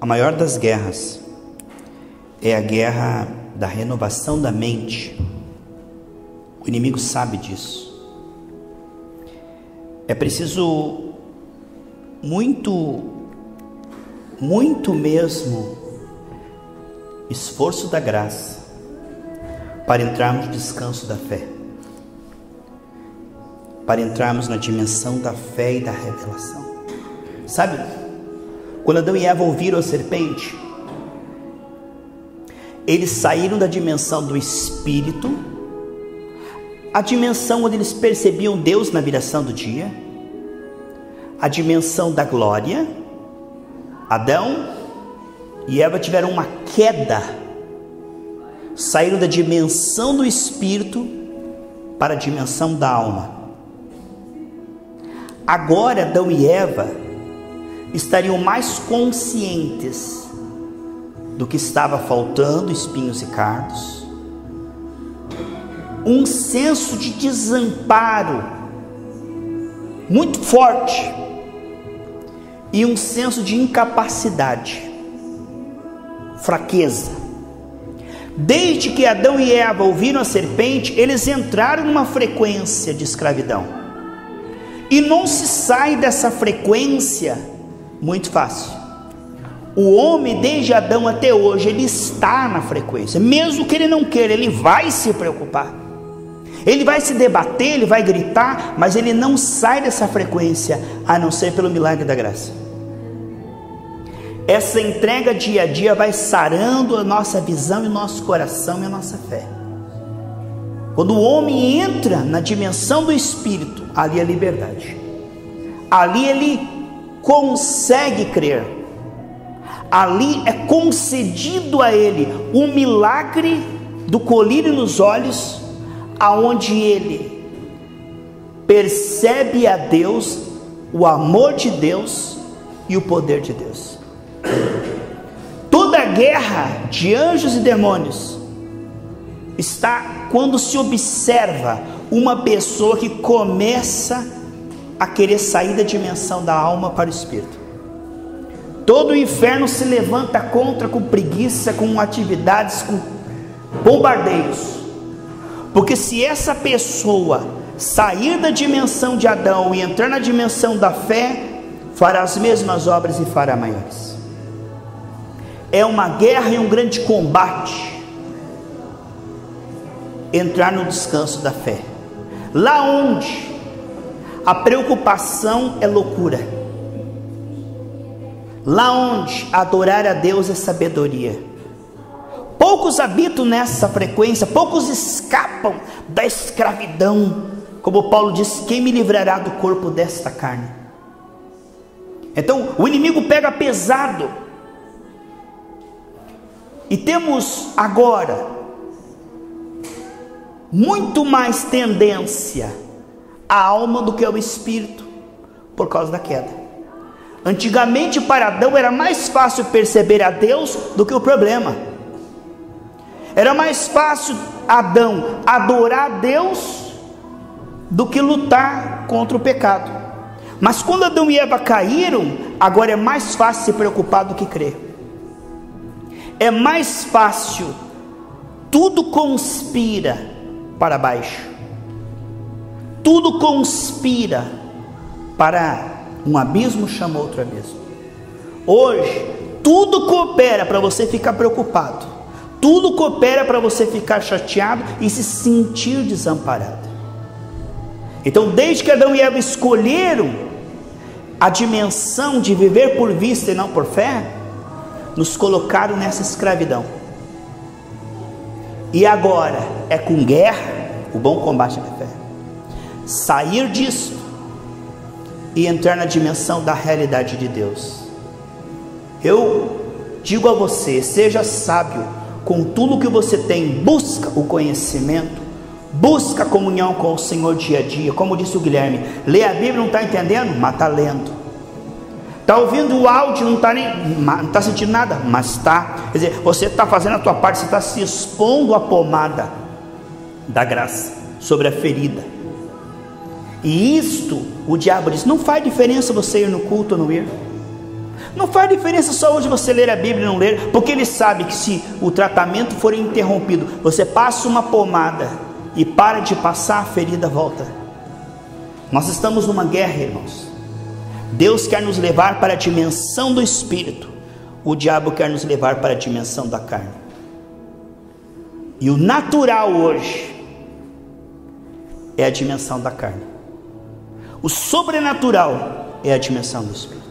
A maior das guerras é a guerra da renovação da mente. O inimigo sabe disso. É preciso muito, muito mesmo esforço da graça para entrarmos no descanso da fé, para entrarmos na dimensão da fé e da revelação. Sabe? Quando Adão e Eva ouviram a serpente, eles saíram da dimensão do espírito, a dimensão onde eles percebiam Deus na viração do dia, a dimensão da glória. Adão e Eva tiveram uma queda, saíram da dimensão do espírito para a dimensão da alma. Agora Adão e Eva estariam mais conscientes do que estava faltando espinhos e cardos, um senso de desamparo muito forte e um senso de incapacidade, fraqueza. Desde que Adão e Eva ouviram a serpente, eles entraram numa frequência de escravidão. E não se sai dessa frequência muito fácil. O homem, desde Adão até hoje, ele está na frequência, mesmo que ele não queira, ele vai se preocupar. Ele vai se debater, ele vai gritar, mas ele não sai dessa frequência, a não ser pelo milagre da graça. Essa entrega dia a dia vai sarando a nossa visão e o nosso coração e a nossa fé. Quando o homem entra na dimensão do espírito, ali é liberdade. Ali ele consegue crer. Ali é concedido a ele o milagre do colírio nos olhos, aonde ele percebe a Deus, o amor de Deus e o poder de Deus. Toda guerra de anjos e demônios está quando se observa uma pessoa que começa a a querer sair da dimensão da alma para o espírito. Todo o inferno se levanta contra com preguiça, com atividades, com bombardeios. Porque se essa pessoa sair da dimensão de Adão e entrar na dimensão da fé, fará as mesmas obras e fará maiores. É uma guerra e um grande combate entrar no descanso da fé. Lá onde a preocupação é loucura. Lá onde adorar a Deus é sabedoria. Poucos habitam nessa frequência, poucos escapam da escravidão. Como Paulo diz: quem me livrará do corpo desta carne? Então o inimigo pega pesado. E temos agora muito mais tendência a alma do que o espírito, por causa da queda. Antigamente, para Adão era mais fácil perceber a Deus do que o problema. Era mais fácil Adão adorar Deus do que lutar contra o pecado. Mas quando Adão e Eva caíram, agora é mais fácil se preocupar do que crer. É mais fácil, tudo conspira para baixo tudo conspira para um abismo chama outro abismo. Hoje, tudo coopera para você ficar preocupado, tudo coopera para você ficar chateado e se sentir desamparado. Então, desde que Adão e Eva escolheram a dimensão de viver por vista e não por fé, nos colocaram nessa escravidão. E agora é com guerra o bom combate fé sair disso e entrar na dimensão da realidade de Deus. Eu digo a você, seja sábio com tudo que você tem, busca o conhecimento, busca a comunhão com o Senhor dia a dia, como disse o Guilherme, lê a Bíblia, não está entendendo? Mas está lendo. Está ouvindo o áudio, não está está sentindo nada, mas está. Quer dizer, você está fazendo a tua parte, você está se expondo à pomada da graça sobre a ferida. E isto, o diabo diz: não faz diferença você ir no culto ou não ir. Não faz diferença só hoje você ler a Bíblia e não ler, porque ele sabe que se o tratamento for interrompido, você passa uma pomada e para de passar, a ferida volta. Nós estamos numa guerra, irmãos. Deus quer nos levar para a dimensão do espírito, o diabo quer nos levar para a dimensão da carne. E o natural hoje é a dimensão da carne. O sobrenatural é a dimensão do Espírito.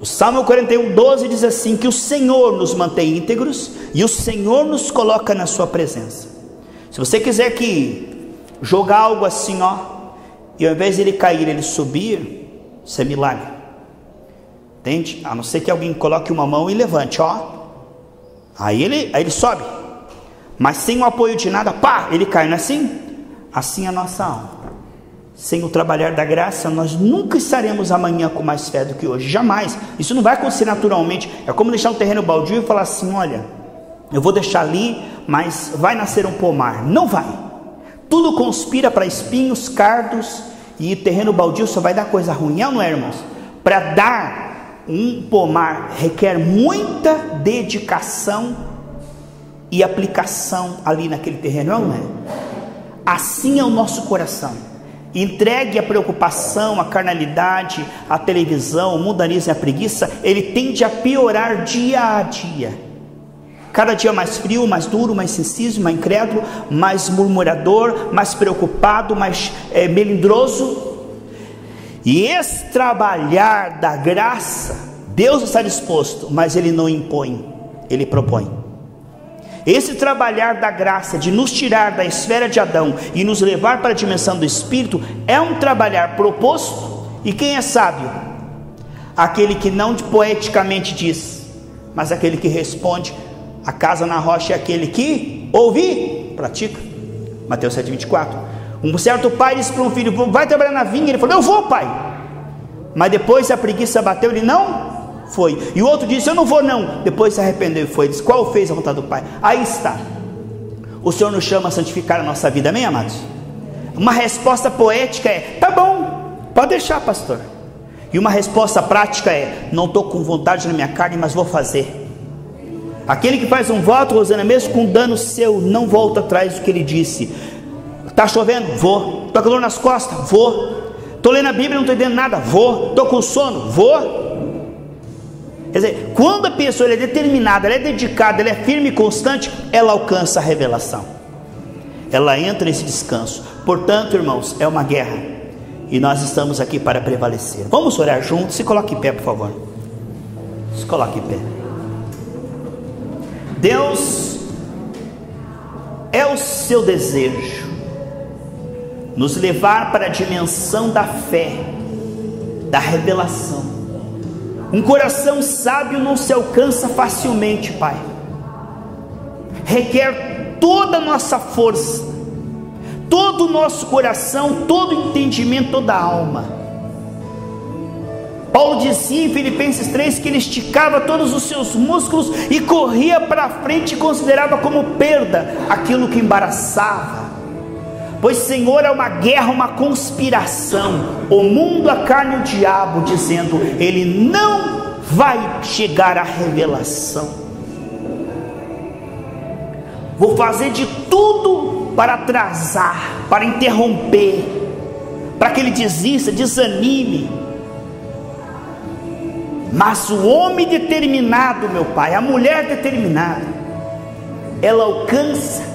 O Salmo 41, 12 diz assim: que o Senhor nos mantém íntegros e o Senhor nos coloca na sua presença. Se você quiser que jogar algo assim, ó, e ao invés de ele cair, ele subir, isso é milagre. Entende? A não ser que alguém coloque uma mão e levante, ó. Aí ele, aí ele sobe. Mas sem o apoio de nada, pá, ele cai, não é assim? Assim é a nossa alma. Sem o trabalhar da graça, nós nunca estaremos amanhã com mais fé do que hoje, jamais. Isso não vai acontecer naturalmente. É como deixar um terreno baldio e falar assim: olha, eu vou deixar ali, mas vai nascer um pomar. Não vai. Tudo conspira para espinhos, cardos e terreno baldio só vai dar coisa ruim, é não é, irmãos? Para dar um pomar requer muita dedicação e aplicação ali naquele terreno, é não é? Assim é o nosso coração. Entregue a preocupação, a carnalidade, a televisão, o mundanismo e a preguiça, ele tende a piorar dia a dia. Cada dia mais frio, mais duro, mais sensível, mais incrédulo, mais murmurador, mais preocupado, mais é, melindroso. E esse trabalhar da graça, Deus está disposto, mas Ele não impõe, Ele propõe. Esse trabalhar da graça, de nos tirar da esfera de Adão e nos levar para a dimensão do Espírito, é um trabalhar proposto. E quem é sábio? Aquele que não poeticamente diz, mas aquele que responde: a casa na rocha é aquele que ouve, pratica. Mateus 7,24. Um certo pai disse para um filho: Vai trabalhar na vinha. Ele falou: Eu vou, pai. Mas depois a preguiça bateu, ele não foi. E o outro disse: Eu não vou, não. Depois se arrependeu e foi. Diz: Qual fez a vontade do Pai? Aí está. O Senhor nos chama a santificar a nossa vida, amém, amados? Uma resposta poética é: Tá bom, pode deixar, pastor. E uma resposta prática é: Não estou com vontade na minha carne, mas vou fazer. Aquele que faz um voto, Rosana, mesmo com dano seu, não volta atrás do que ele disse. Está chovendo? Vou. Estou com dor nas costas? Vou. Estou lendo a Bíblia, não estou entendendo nada? Vou. Estou com sono? Vou. Quer dizer, quando a pessoa é determinada, ela é dedicada, ela é firme e constante, ela alcança a revelação. Ela entra nesse descanso. Portanto, irmãos, é uma guerra. E nós estamos aqui para prevalecer. Vamos orar juntos. Se coloque em pé, por favor. Se coloque em pé. Deus é o seu desejo nos levar para a dimensão da fé, da revelação um coração sábio não se alcança facilmente, Pai. Requer toda a nossa força, todo o nosso coração, todo o entendimento, toda a alma. Paulo dizia em Filipenses 3 que ele esticava todos os seus músculos e corria para frente e considerava como perda aquilo que embaraçava Pois, Senhor, é uma guerra, uma conspiração. O mundo, a carne e o diabo, dizendo: Ele não vai chegar à revelação. Vou fazer de tudo para atrasar, para interromper, para que ele desista, desanime. Mas o homem determinado, meu pai, a mulher determinada, ela alcança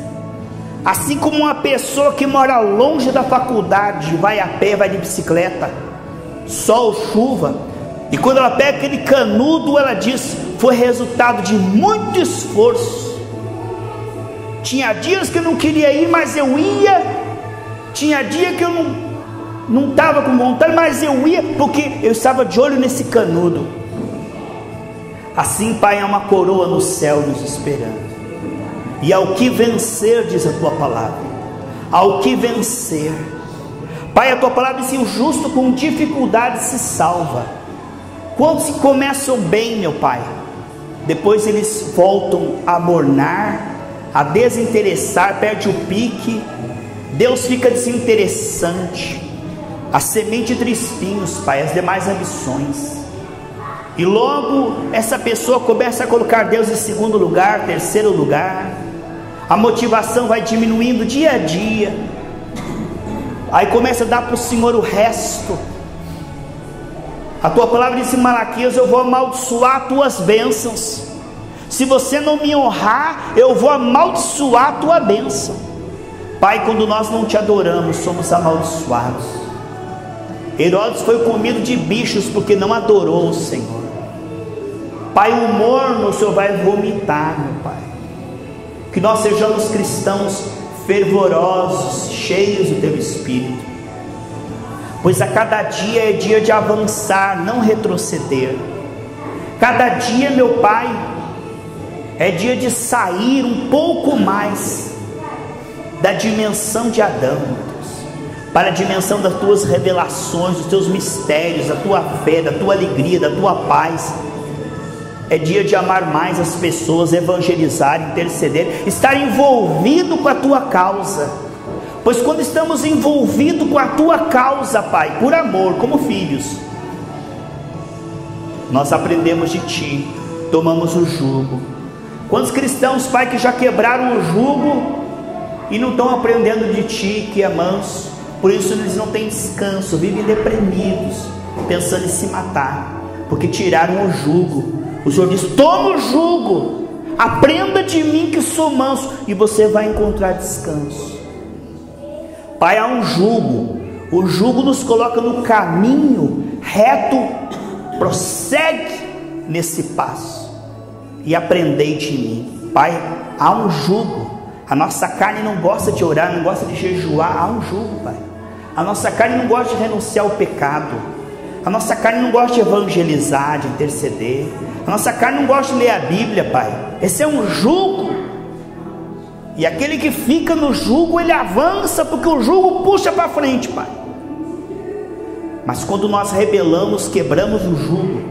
Assim como uma pessoa que mora longe da faculdade, vai a pé, vai de bicicleta, sol, chuva, e quando ela pega aquele canudo, ela diz: foi resultado de muito esforço. Tinha dias que eu não queria ir, mas eu ia. Tinha dia que eu não não estava com vontade, mas eu ia porque eu estava de olho nesse canudo. Assim, Pai, é uma coroa no céu nos esperando e ao que vencer, diz a tua palavra, ao que vencer. Pai, a tua palavra diz o justo com dificuldade se salva. Quando começam bem, meu Pai, depois eles voltam a mornar, a desinteressar, perde o pique, Deus fica desinteressante, a semente entre espinhos, Pai, as demais ambições. E logo essa pessoa começa a colocar Deus em segundo lugar, terceiro lugar. A motivação vai diminuindo dia a dia. Aí começa a dar para o Senhor o resto. A tua palavra diz em Malaquias: Eu vou amaldiçoar tuas bênçãos. Se você não me honrar, eu vou amaldiçoar a tua bênção. Pai, quando nós não te adoramos, somos amaldiçoados. Herodes foi comido de bichos porque não adorou o Senhor. Pai, o morno o Senhor vai vomitar, meu Pai. Que nós sejamos cristãos fervorosos, cheios do Teu Espírito. Pois a cada dia é dia de avançar, não retroceder. Cada dia, meu Pai, é dia de sair um pouco mais da dimensão de Adão, para a dimensão das tuas revelações, dos teus mistérios, da tua fé, da tua alegria, da tua paz é dia de amar mais as pessoas, evangelizar, interceder, estar envolvido com a tua causa. Pois quando estamos envolvidos com a tua causa, Pai, por amor, como filhos, nós aprendemos de ti, tomamos o jugo. Quantos cristãos, Pai, que já quebraram o jugo e não estão aprendendo de ti, que é manso, por isso eles não têm descanso, vivem deprimidos, pensando em se matar, porque tiraram o jugo o Senhor diz: toma o jugo, aprenda de mim que sou manso, e você vai encontrar descanso. Pai, há um jugo, o jugo nos coloca no caminho reto, prossegue nesse passo e aprendei de mim. Pai, há um jugo, a nossa carne não gosta de orar, não gosta de jejuar, há um jugo, Pai. A nossa carne não gosta de renunciar ao pecado, a nossa carne não gosta de evangelizar, de interceder. A nossa carne não gosta de ler a Bíblia, Pai. Esse é um jugo. E aquele que fica no jugo, ele avança, porque o jugo puxa para frente, Pai. Mas quando nós rebelamos, quebramos o jugo,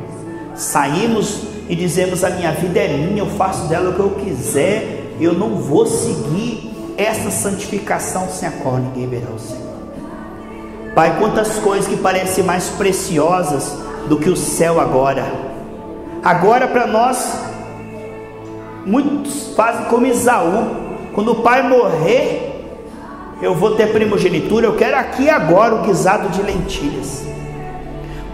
saímos e dizemos: A minha vida é minha, eu faço dela o que eu quiser, eu não vou seguir essa santificação sem a qual ninguém verá o Senhor. Pai, quantas coisas que parecem mais preciosas do que o céu agora Agora, para nós, muitos fazem como Isaú: quando o pai morrer, eu vou ter primogenitura, eu quero aqui agora o guisado de lentilhas.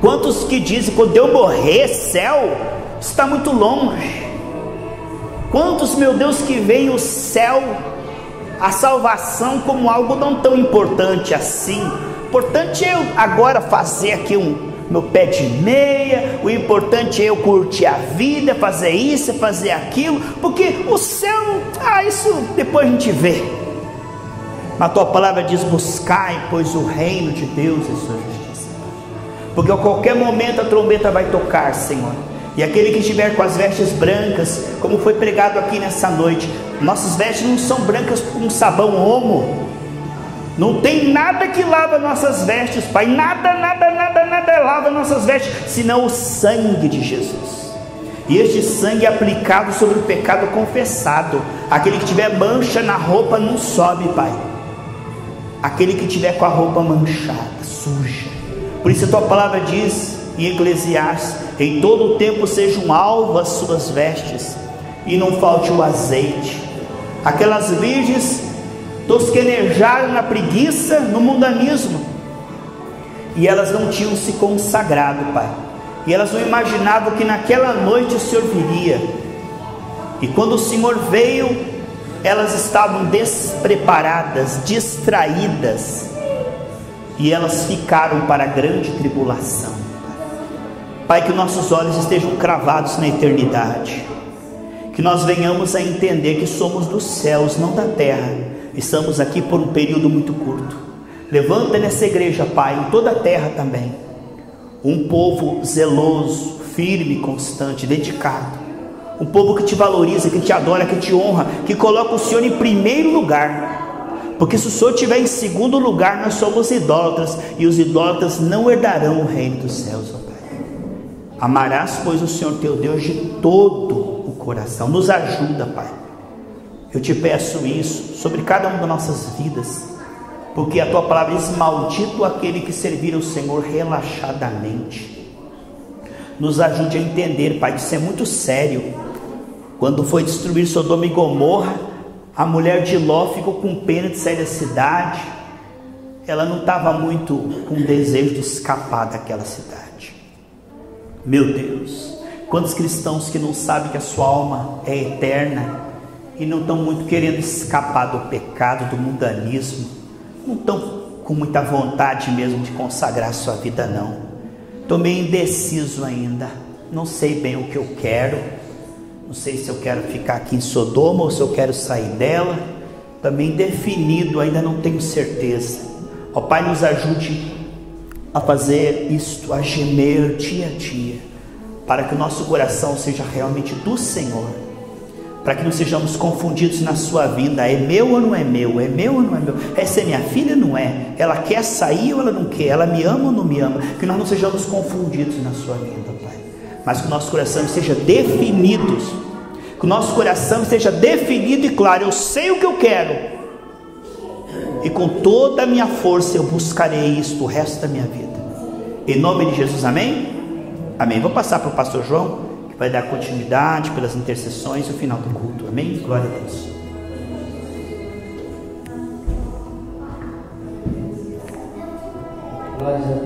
Quantos que dizem, quando eu morrer, céu está muito longe. Quantos, meu Deus, que veem o céu, a salvação como algo não tão importante assim. Importante é eu agora fazer aqui um, meu pé de meia, o importante é eu curtir a vida, fazer isso, fazer aquilo, porque o céu, ah, isso depois a gente vê. Na tua palavra diz: buscai, pois o reino de Deus é sua justiça. Porque a qualquer momento a trombeta vai tocar, Senhor. E aquele que estiver com as vestes brancas, como foi pregado aqui nessa noite, nossas vestes não são brancas com sabão homo, não tem nada que lava nossas vestes, Pai. Nada, nada, nada, nada lava nossas vestes, senão o sangue de Jesus. E este sangue é aplicado sobre o pecado confessado. Aquele que tiver mancha na roupa não sobe, Pai. Aquele que tiver com a roupa manchada, suja. Por isso a tua palavra diz em Eclesiastes: em todo o tempo sejam alvas suas vestes, e não falte o azeite. Aquelas virgens tosquenejaram na preguiça, no mundanismo. E elas não tinham se consagrado, Pai. E elas não imaginavam que naquela noite o Senhor viria. E quando o Senhor veio, elas estavam despreparadas, distraídas. E elas ficaram para a grande tribulação. Pai, que nossos olhos estejam cravados na eternidade. Que nós venhamos a entender que somos dos céus, não da terra Estamos aqui por um período muito curto. Levanta nessa igreja, Pai, em toda a terra também, um povo zeloso, firme, constante, dedicado. Um povo que te valoriza, que te adora, que te honra, que coloca o Senhor em primeiro lugar. Porque se o Senhor estiver em segundo lugar, nós somos idólatras, e os idólatras não herdarão o reino dos céus, ó Pai. Amarás, pois, o Senhor teu Deus de todo o coração. Nos ajuda, Pai eu te peço isso sobre cada uma das nossas vidas, porque a tua palavra diz: Maldito aquele que servir o Senhor relaxadamente. nos ajude a entender, Pai, isso é muito sério. Quando foi destruir Sodoma e Gomorra, a mulher de Ló ficou com pena de sair da cidade. Ela não estava muito com desejo de escapar daquela cidade. Meu Deus, quantos cristãos que não sabem que a sua alma é eterna e não estão muito querendo escapar do pecado, do mundanismo, não estão com muita vontade mesmo de consagrar sua vida, não. Estou meio indeciso ainda, não sei bem o que eu quero, não sei se eu quero ficar aqui em Sodoma ou se eu quero sair dela, também definido, ainda não tenho certeza. Ó Pai, nos ajude a fazer isto, a gemer dia a dia, para que o nosso coração seja realmente do Senhor para que não sejamos confundidos na sua vida. É meu ou não é meu? É meu ou não é meu? Essa é minha filha? Não é? Ela quer sair ou ela não quer? Ela me ama ou não me ama? Que nós não sejamos confundidos na sua vida, Pai. Mas que o nosso coração esteja definido. Que o nosso coração esteja definido e claro. Eu sei o que eu quero. E com toda a minha força eu buscarei isso o resto da minha vida. Em nome de Jesus, amém? Amém. Vou passar para o pastor João vai dar continuidade pelas intercessões e o final do culto. Amém? Glória a Deus. Glória a Deus.